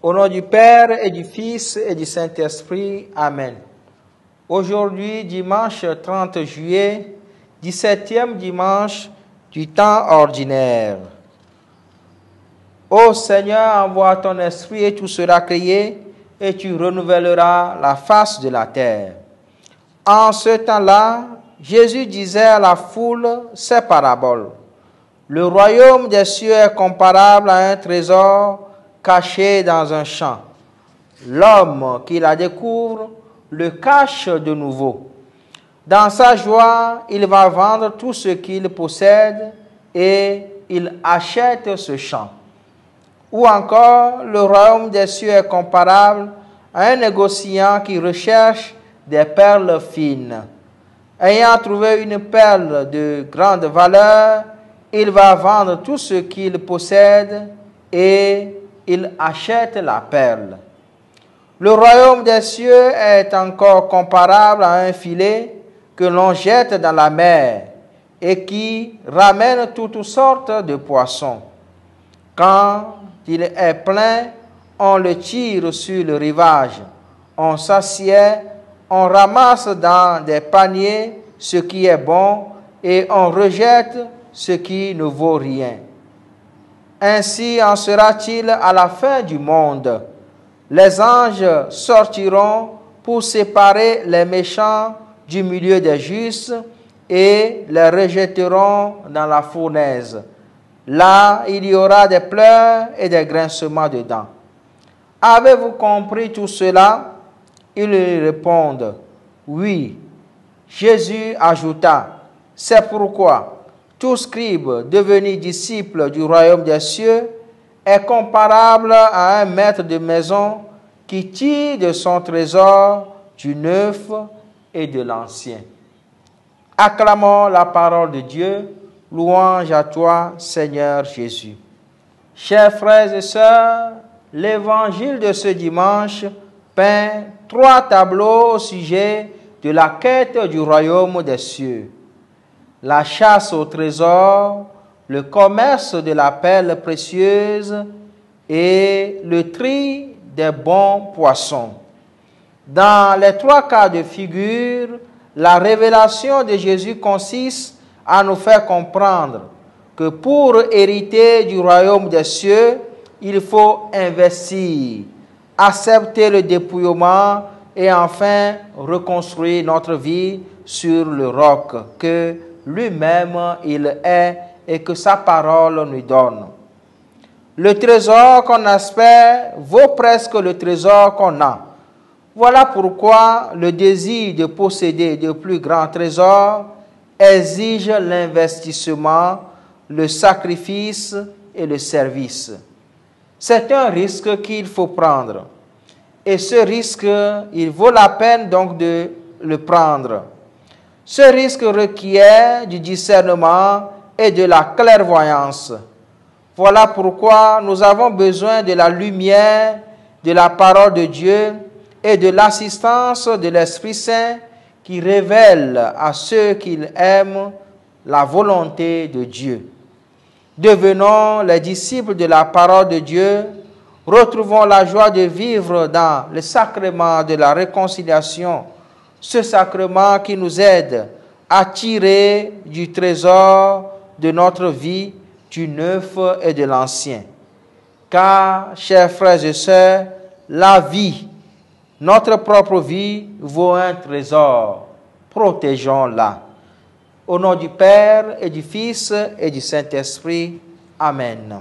Au nom du Père et du Fils et du Saint-Esprit. Amen. Aujourd'hui, dimanche 30 juillet, 17e dimanche du temps ordinaire. Ô Seigneur, envoie ton esprit et tout sera créé et tu renouvelleras la face de la terre. En ce temps-là, Jésus disait à la foule ces paraboles. Le royaume des cieux est comparable à un trésor caché dans un champ. L'homme qui la découvre le cache de nouveau. Dans sa joie, il va vendre tout ce qu'il possède et il achète ce champ. Ou encore, le royaume des cieux est comparable à un négociant qui recherche des perles fines. Ayant trouvé une perle de grande valeur, il va vendre tout ce qu'il possède et il achète la perle. Le royaume des cieux est encore comparable à un filet que l'on jette dans la mer et qui ramène toutes sortes de poissons. Quand il est plein, on le tire sur le rivage, on s'assied, on ramasse dans des paniers ce qui est bon et on rejette ce qui ne vaut rien. Ainsi en sera-t-il à la fin du monde. Les anges sortiront pour séparer les méchants du milieu des justes et les rejetteront dans la fournaise. Là, il y aura des pleurs et des grincements de dents. Avez-vous compris tout cela? Ils lui répondent, oui. Jésus ajouta, c'est pourquoi tout scribe devenu disciple du royaume des cieux est comparable à un maître de maison qui tire de son trésor du neuf et de l'ancien. Acclamons la parole de Dieu. Louange à toi, Seigneur Jésus. Chers frères et sœurs, l'évangile de ce dimanche peint trois tableaux au sujet de la quête du royaume des cieux la chasse au trésor, le commerce de la perle précieuse et le tri des bons poissons. Dans les trois cas de figure, la révélation de Jésus consiste à nous faire comprendre que pour hériter du royaume des cieux, il faut investir, accepter le dépouillement et enfin reconstruire notre vie sur le roc que lui-même il est et que sa parole nous donne. Le trésor qu'on espère vaut presque le trésor qu'on a. Voilà pourquoi le désir de posséder de plus grands trésors exige l'investissement, le sacrifice et le service. C'est un risque qu'il faut prendre. Et ce risque, il vaut la peine donc de le prendre. Ce risque requiert du discernement et de la clairvoyance. Voilà pourquoi nous avons besoin de la lumière de la parole de Dieu et de l'assistance de l'Esprit Saint qui révèle à ceux qu'il aime la volonté de Dieu. Devenons les disciples de la parole de Dieu, retrouvons la joie de vivre dans le sacrement de la réconciliation ce sacrement qui nous aide à tirer du trésor de notre vie du neuf et de l'ancien. Car, chers frères et sœurs, la vie, notre propre vie, vaut un trésor. Protégeons-la. Au nom du Père et du Fils et du Saint-Esprit. Amen.